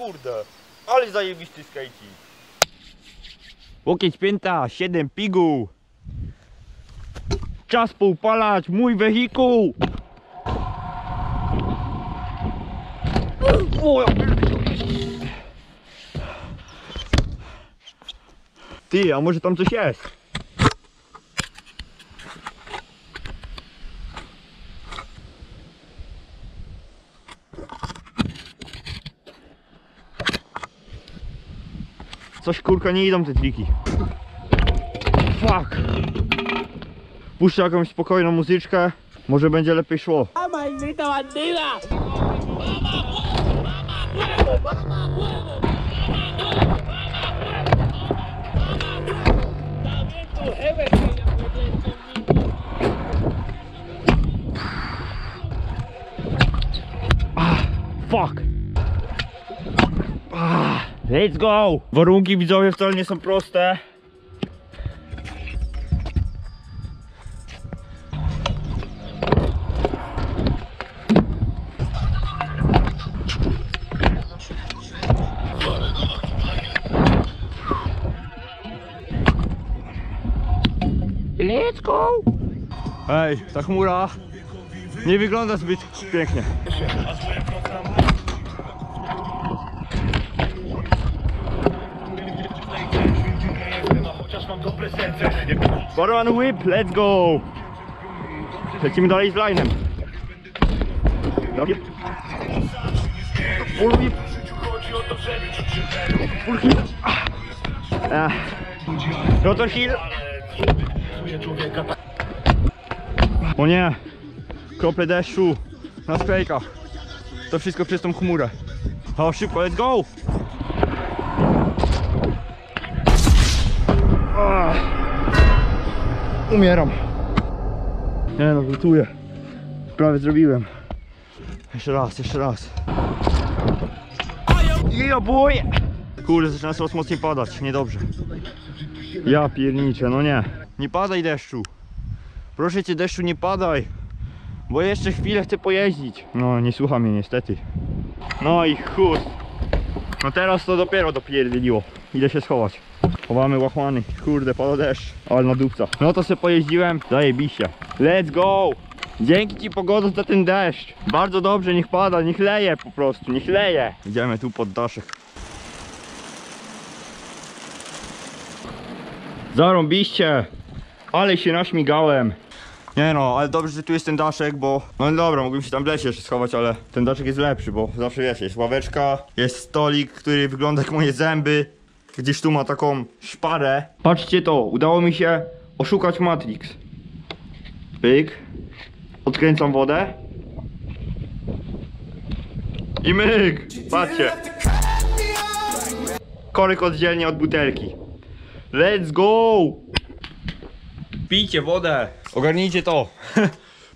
Kurde, ale zajebisty skejcik. Łokieć pięta, 7 pigu. Czas poupalać mój wehikuł. Ty, a może tam coś jest? Coś kurka nie idą te triki. Fuck. Puszczę jakąś spokojną muzyczkę. Może będzie lepiej szło. ¡Maldita bandida! Fuck! Let's go! Warunki widzowie wcale nie są proste. Let's go! Ej, ta chmura nie wygląda zbyt pięknie. Barman whip, let's go! Lecimy dalej z line'em. Full whip. Full hit. Ah. Rotor hill. O nie! Krople deszczu na sklejkach. To wszystko przez tą chmurę. O, szybko, let's go! Umieram. Nie no, lutuję. Prawie zrobiłem. Jeszcze raz, jeszcze raz. Yeah boy! Kurde, zaczyna coraz mocniej padać, niedobrze. Ja pierniczę, no nie. Nie padaj deszczu. Proszę cię deszczu nie padaj. Bo jeszcze chwilę chcę pojeździć. No, nie słucha mnie niestety. No i chód. No teraz to dopiero dopierdzieliło. Idę się schować. Chowamy łachmany. Kurde, pada deszcz. Ale na dupca. No to sobie pojeździłem. Zajebiście. Let's go! Dzięki ci pogodo za ten deszcz. Bardzo dobrze, niech pada, niech leje po prostu, niech leje. Idziemy tu pod daszek. Zarąbiście! Ale się naśmigałem. Nie no, ale dobrze, że tu jest ten daszek, bo... No dobra, mógłbym się tam w lesie jeszcze schować, ale ten daszek jest lepszy, bo zawsze wiecie, jest ławeczka, jest stolik, który wygląda jak moje zęby. Gdzieś tu ma taką szparę. Patrzcie to, udało mi się oszukać Matrix. Pyk. Odkręcam wodę. I myk! Patrzcie. Korek oddzielnie od butelki. Let's go! Pijcie wodę. Ogarnijcie to.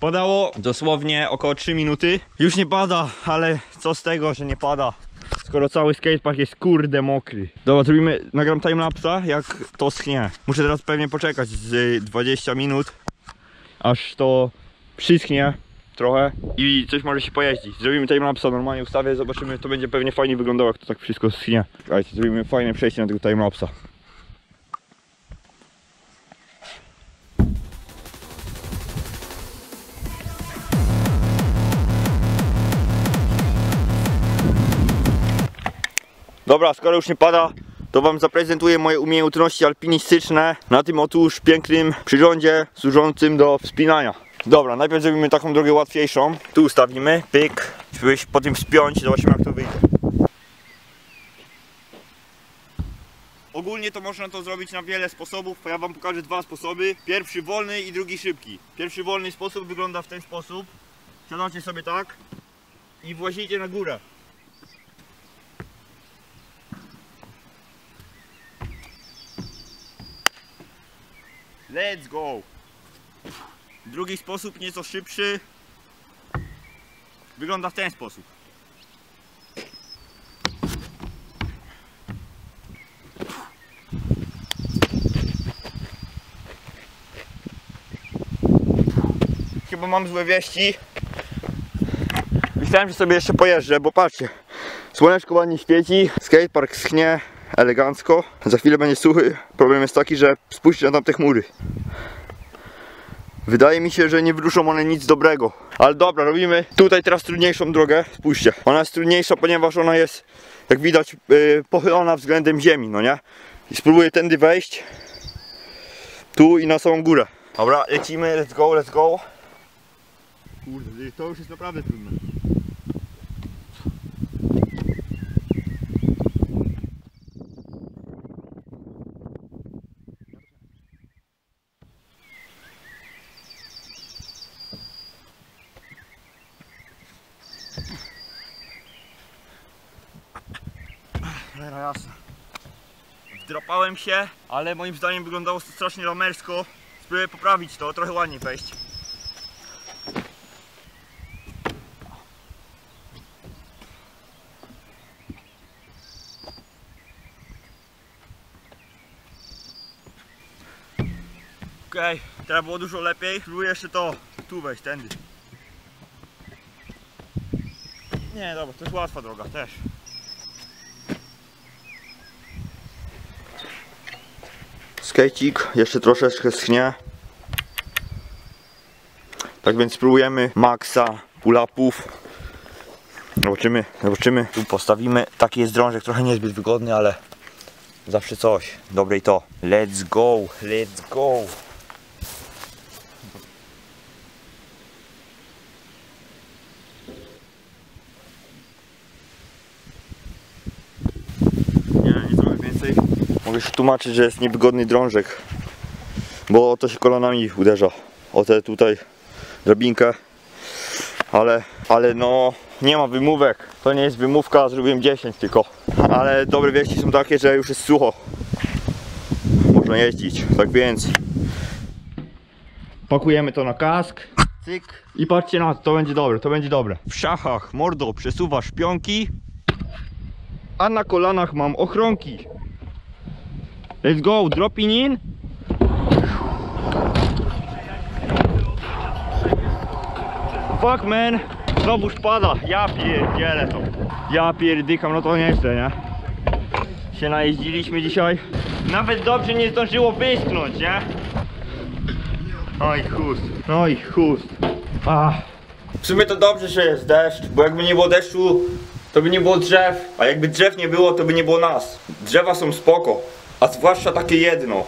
Padało dosłownie około 3 minuty. Już nie pada, ale co z tego, że nie pada. Skoro cały skatepark jest kurde mokry. Dobra, zrobimy, nagram timelapsa jak to schnie. Muszę teraz pewnie poczekać z 20 minut, aż to przyschnie trochę i coś może się pojeździć. Zrobimy timelapsa, normalnie ustawię, zobaczymy, to będzie pewnie fajnie wyglądało jak to tak wszystko schnie. Słuchajcie, zrobimy fajne przejście na tego timelapsa. Dobra, skoro już nie pada, to wam zaprezentuję moje umiejętności alpinistyczne na tym otóż pięknym przyrządzie służącym do wspinania. Dobra, najpierw zrobimy taką drogę łatwiejszą. Tu ustawimy, pyk, żeby po tym wspiąć, zobaczymy jak to wyjdzie. Ogólnie to można to zrobić na wiele sposobów, ja wam pokażę dwa sposoby. Pierwszy wolny i drugi szybki. Pierwszy wolny sposób wygląda w ten sposób. Siadacie sobie tak i włazicie na górę. Let's go! Drugi sposób, nieco szybszy, wygląda w ten sposób. Chyba mam złe wieści. Myślałem, że sobie jeszcze pojeżdżę, bo patrzcie, Słoneczko ładnie świeci, skatepark schnie elegancko. Za chwilę będzie suchy. Problem jest taki, że spójrzcie na tamte chmury. Wydaje mi się, że nie wyruszą one nic dobrego. Ale dobra, robimy tutaj teraz trudniejszą drogę. Spójrzcie. Ona jest trudniejsza, ponieważ ona jest, jak widać, yy, pochylona względem ziemi, no nie? I spróbuję tędy wejść. Tu i na samą górę. Dobra, lecimy, let's go, let's go. Kurde, to już jest naprawdę trudne. Wdrapałem się, ale moim zdaniem wyglądało to strasznie lamersko. Spróbuję poprawić to, trochę ładniej wejść. Okej, teraz było dużo lepiej. Spróbuję jeszcze to tu wejść, tędy. Nie, dobra, to jest łatwa droga też. Skejcik jeszcze troszeczkę schnie. Tak więc spróbujemy maksa pull-upów. Zobaczymy, zobaczymy. Tu postawimy. Taki jest drążek, trochę niezbyt wygodny, ale zawsze coś. Dobre i to. Let's go, let's go. Nie, nie zrobię więcej. Się tłumaczyć, że jest niewygodny drążek, bo to się kolanami uderza. O tę tutaj drabinkę, ale, ale no nie ma wymówek, to nie jest wymówka, zrobiłem 10 tylko, ale dobre wieści są takie, że już jest sucho, można jeździć, tak więc. Pakujemy to na kask, cyk. I patrzcie na to, to będzie dobre, to będzie dobre. W szachach mordo przesuwasz pionki, a na kolanach mam ochronki. Let's go, dropping in. Fuck man, znowu spada. Ja pierdzielę to. Ja pierdykam, no to nieźle, nie? Się najeździliśmy dzisiaj. Nawet dobrze nie zdążyło wyschnąć, nie? Oj chust, oj chust. Ach. W sumie to dobrze, że jest deszcz, bo jakby nie było deszczu, to by nie było drzew, a jakby drzew nie było, to by nie było nas. Drzewa są spoko, a zwłaszcza takie jedno.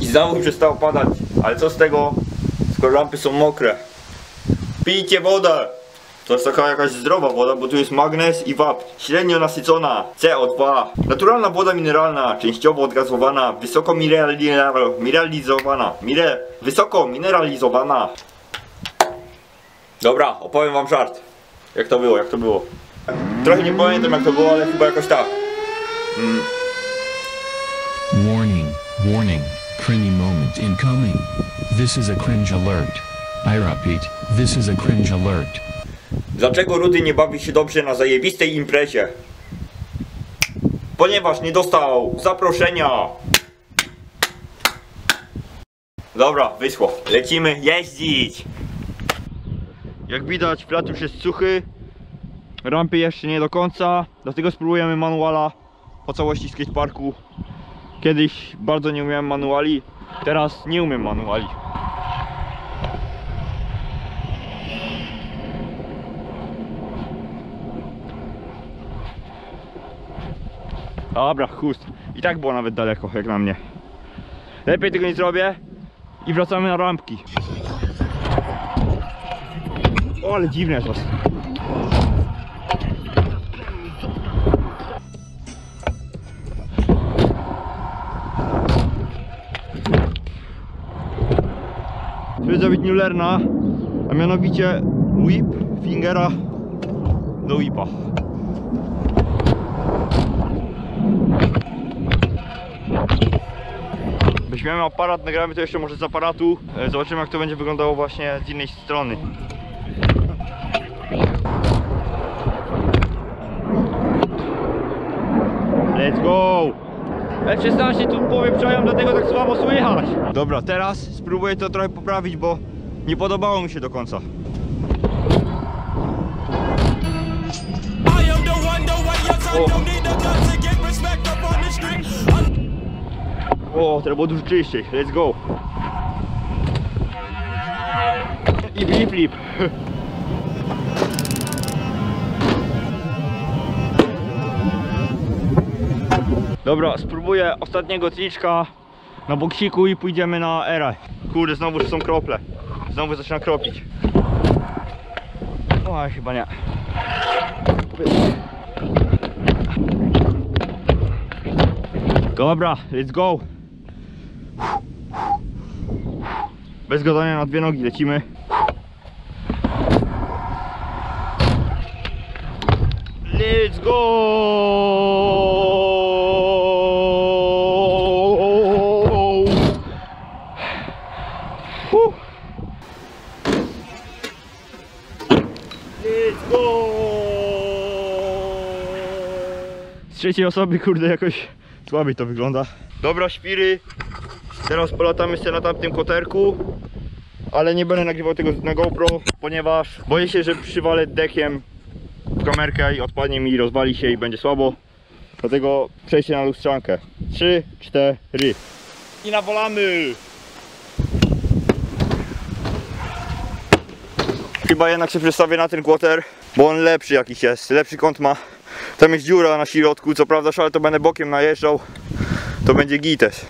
I znowu przestało padać, ale co z tego, skoro lampy są mokre. Pijcie wodę! To jest taka jakaś zdrowa woda, bo tu jest magnez i wapń. Średnio nasycona, CO2. Naturalna woda mineralna, częściowo odgazowana, wysoko minerali- mineralizowana. Mire, wysoko mineralizowana. Dobra, opowiem wam żart. Jak to było, jak to było. Trochę nie pamiętam jak to było, ale chyba jakoś tak. Warning, warning, cringy moment incoming. This is a cringe alert. I repeat, this is a cringe alert. Dlaczego Rudy nie bawi się dobrze na zajebistej imprezie? Ponieważ nie dostał zaproszenia. Dobra, wyschło. Lecimy jeździć. Jak widać, flat już jest suchy. Rampy jeszcze nie do końca, dlatego spróbujemy manuala po całości skateparku. Kiedyś bardzo nie umiałem manuali, teraz nie umiem manuali. Dobra, chust. I tak było nawet daleko, jak na mnie. Lepiej tego nie zrobię i wracamy na rampki. O, ale dziwne jest was. Chcę zrobić Newlerna, a mianowicie whip fingera do whipa. Weźmiemy aparat, nagramy to jeszcze może z aparatu. E, Zobaczymy jak to będzie wyglądało właśnie z innej strony. Ale przyznam się, tu powiem przejom, dlatego tak słabo słychać. Dobra, teraz spróbuję to trochę poprawić, bo nie podobało mi się do końca. O, o teraz było dużo czyściej. Let's go. I blip, blip. Dobra, spróbuję ostatniego triczka na boksiku i pójdziemy na erę. Kurde, znowu są krople. Znowu zaczyna kropić. O, chyba nie. Dobra, let's go. Bez gadania na dwie nogi lecimy. Let's go! Z trzeciej osoby, kurde, jakoś słabiej to wygląda. Dobra, świry. Teraz polatamy sobie na tamtym koterku. Ale nie będę nagrywał tego na GoPro, ponieważ boję się, że przywalę dekiem w kamerkę i odpadnie mi, rozwali się i będzie słabo. Dlatego przejście na lustrzankę. 3, 4 i nawalamy! Chyba jednak się przestawię na ten quarter, bo on lepszy jakiś jest, lepszy kąt ma. Tam jest dziura na środku, co prawda, ale to będę bokiem najeżdżał. To będzie gites.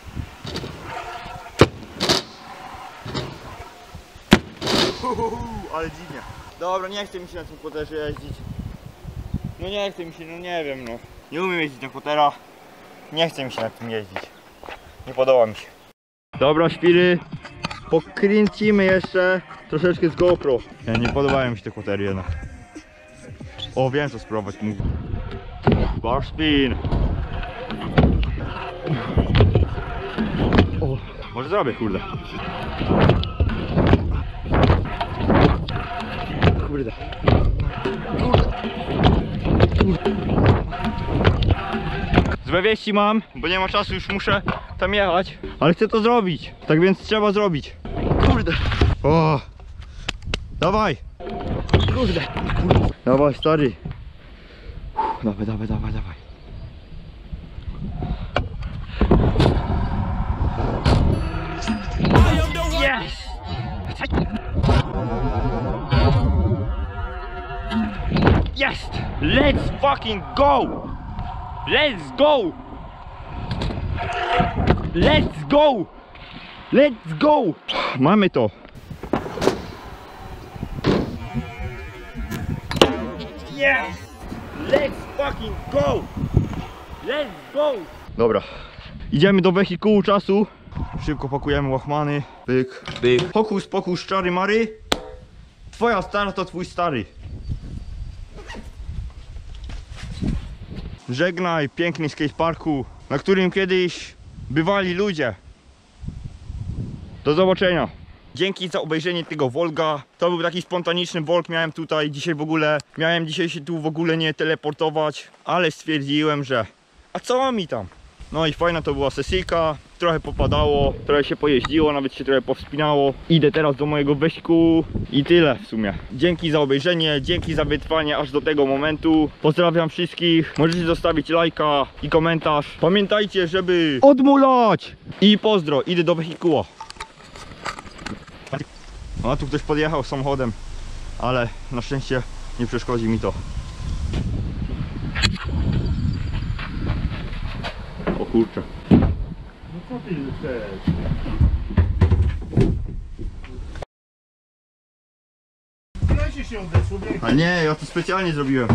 ale dziwnie. Dobra, nie chce mi się na tym quarterze jeździć. No nie chce mi się, no nie wiem, no. Nie umiem jeździć na quartera. Nie chce mi się na tym jeździć. Nie podoba mi się. Dobra, świry. Pokręcimy jeszcze troszeczkę z GoPro. Nie, nie podobają mi się te quartery jednak. O, wiem co spróbować mógł. Bar spin. O, może zrobię, kurde. Kurde. Złe wieści mam, bo nie ma czasu, już muszę tam jechać. Ale chcę to zrobić, tak więc trzeba zrobić. Kurde. O. Dawaj. Kurde. Dawaj, stary. Dawaj, dawaj, dawaj, dawaj. Yes! Yes! Let's fucking go! Let's go! Let's go! Let's go! Mamy to! Yes! Let's fucking go! Let's go! Dobra. Idziemy do wehikułu czasu. Szybko pakujemy łachmany. Pyk, pyk. Hokus pokus czary mary. Twoja stara to twój stary. Żegnaj piękny skateparku, na którym kiedyś bywali ludzie. Do zobaczenia. Dzięki za obejrzenie tego vloga. To był taki spontaniczny vlog miałem tutaj dzisiaj w ogóle. Miałem dzisiaj się tu w ogóle nie teleportować, ale stwierdziłem, że a co mi tam? No i fajna to była sesyjka, trochę popadało, trochę się pojeździło, nawet się trochę powspinało. Idę teraz do mojego weźku i tyle w sumie. Dzięki za obejrzenie, dzięki za wytrwanie aż do tego momentu. Pozdrawiam wszystkich, możecie zostawić lajka i komentarz. Pamiętajcie, żeby odmulać! I pozdro, idę do wehikuła. A tu ktoś podjechał samochodem, ale na szczęście nie przeszkodzi mi to. O kurczę. Kręci się odeszło, Ale nie, ja to specjalnie zrobiłem.